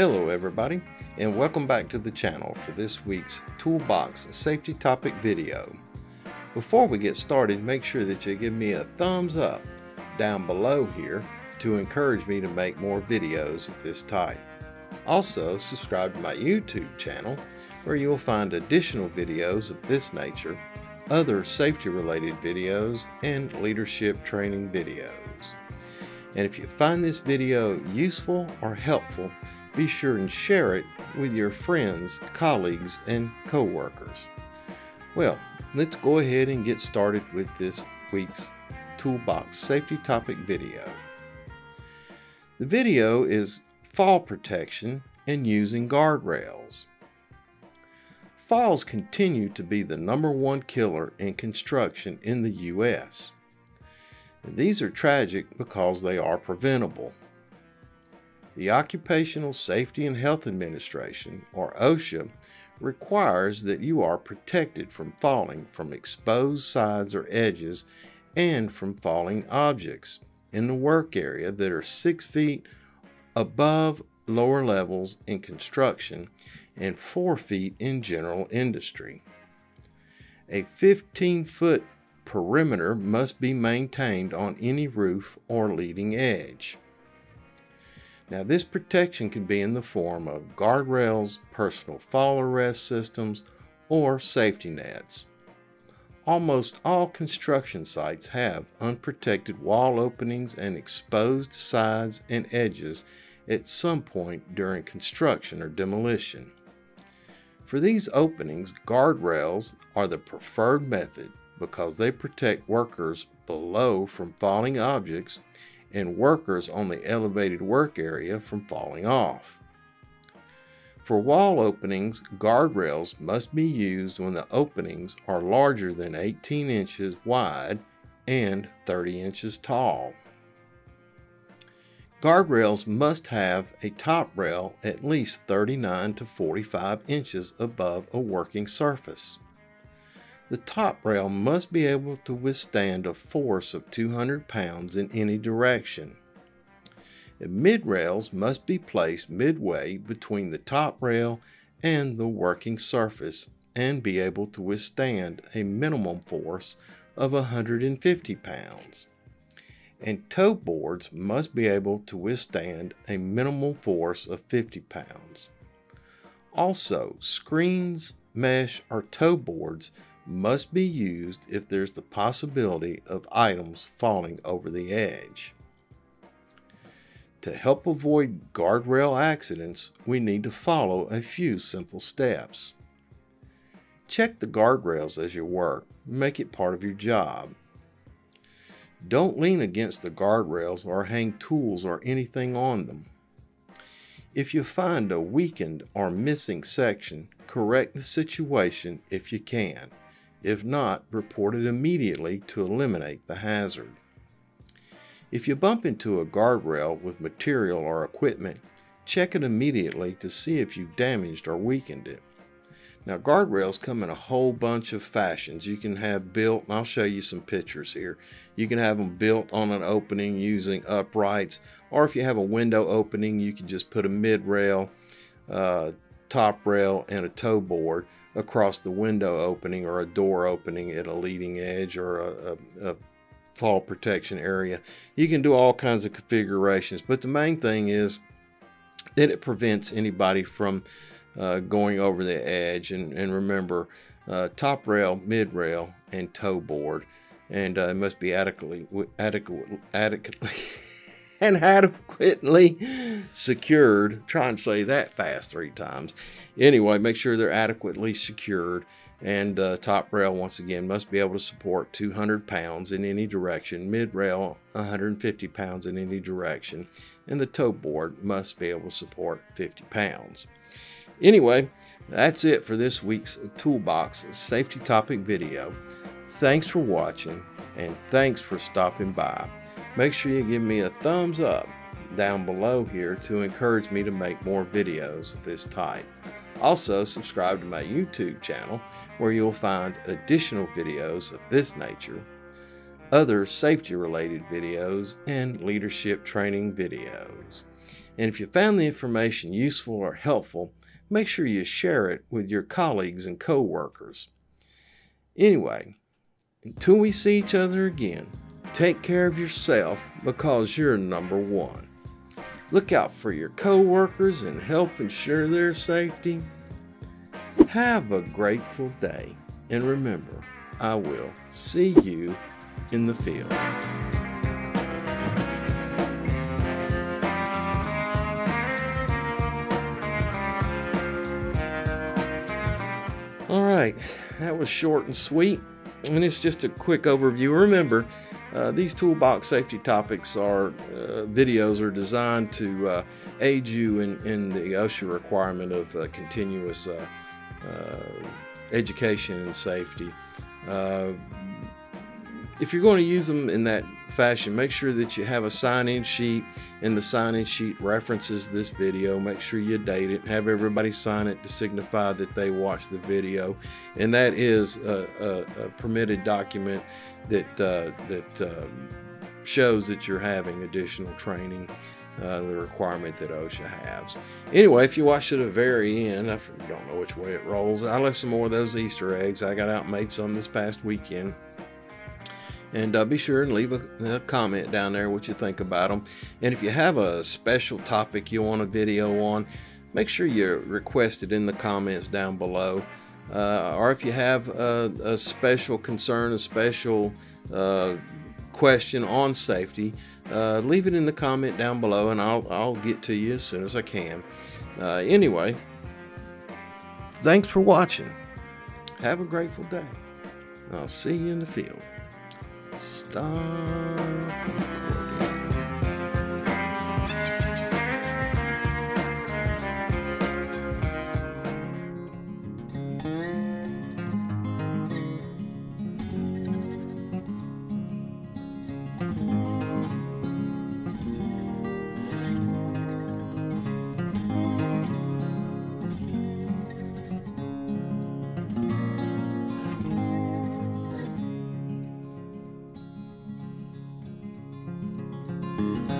Hello everybody and welcome back to the channel for this week's Toolbox safety topic video. Before we get started make sure that you give me a thumbs up down below here to encourage me to make more videos of this type. Also subscribe to my YouTube channel where you'll find additional videos of this nature, other safety related videos, and leadership training videos. And if you find this video useful or helpful, be sure and share it with your friends, colleagues, and co-workers. Well, let's go ahead and get started with this week's Toolbox Safety Topic video. The video is fall protection and using guardrails. Falls continue to be the number one killer in construction in the U.S. These are tragic because they are preventable. The Occupational Safety and Health Administration, or OSHA, requires that you are protected from falling from exposed sides or edges and from falling objects in the work area that are six feet above lower levels in construction and four feet in general industry. A 15 foot perimeter must be maintained on any roof or leading edge. Now this protection can be in the form of guardrails, personal fall arrest systems, or safety nets. Almost all construction sites have unprotected wall openings and exposed sides and edges at some point during construction or demolition. For these openings, guardrails are the preferred method because they protect workers below from falling objects and workers on the elevated work area from falling off. For wall openings, guardrails must be used when the openings are larger than 18 inches wide and 30 inches tall. Guardrails must have a top rail at least 39 to 45 inches above a working surface. The top rail must be able to withstand a force of 200 pounds in any direction. The mid rails must be placed midway between the top rail and the working surface and be able to withstand a minimum force of 150 pounds. And toe boards must be able to withstand a minimal force of 50 pounds. Also, screens, mesh, or toe boards must be used if there's the possibility of items falling over the edge. To help avoid guardrail accidents, we need to follow a few simple steps. Check the guardrails as you work, make it part of your job. Don't lean against the guardrails or hang tools or anything on them. If you find a weakened or missing section, correct the situation if you can. If not, report it immediately to eliminate the hazard. If you bump into a guardrail with material or equipment, check it immediately to see if you've damaged or weakened it. Now guardrails come in a whole bunch of fashions. You can have built, I'll show you some pictures here. You can have them built on an opening using uprights, or if you have a window opening, you can just put a mid rail, uh, top rail, and a toe board across the window opening or a door opening at a leading edge or a, a, a fall protection area. You can do all kinds of configurations, but the main thing is that it prevents anybody from uh, going over the edge. And, and remember, uh, top rail, mid rail, and toe board, and uh, it must be adequately adequate, adequately. and adequately secured. Try and say that fast three times. Anyway, make sure they're adequately secured. And uh, top rail, once again, must be able to support 200 pounds in any direction. Mid rail, 150 pounds in any direction. And the toe board must be able to support 50 pounds. Anyway, that's it for this week's Toolbox Safety Topic video. Thanks for watching and thanks for stopping by make sure you give me a thumbs up down below here to encourage me to make more videos of this type. Also, subscribe to my YouTube channel where you'll find additional videos of this nature, other safety related videos, and leadership training videos. And if you found the information useful or helpful, make sure you share it with your colleagues and coworkers. Anyway, until we see each other again, take care of yourself because you're number one. Look out for your coworkers and help ensure their safety. Have a grateful day. And remember, I will see you in the field. All right, that was short and sweet, and it's just a quick overview. Remember, uh, these toolbox safety topics are uh, videos are designed to uh, aid you in, in the OSHA requirement of uh, continuous uh, education and safety. If you're going to use them in that fashion, make sure that you have a sign-in sheet and the sign-in sheet references this video. Make sure you date it, have everybody sign it to signify that they watched the video. And that is a, a, a permitted document that, uh, that uh, shows that you're having additional training. Uh, the requirement that OSHA has. Anyway, if you watch to the very end, I don't know which way it rolls. I left some more of those Easter eggs. I got out and made some this past weekend. And uh, be sure and leave a, a, comment down there what you think about them. And if you have a special topic you want a video on, make sure you request it in the comments down below. Uh, or if you have a, a, special concern, a special uh, question on safety, uh, leave it in the comment down below and I'll, I'll get to you as soon as I can. Uh, anyway, thanks for watching. Have a grateful day. I'll see you in the field. Stop. You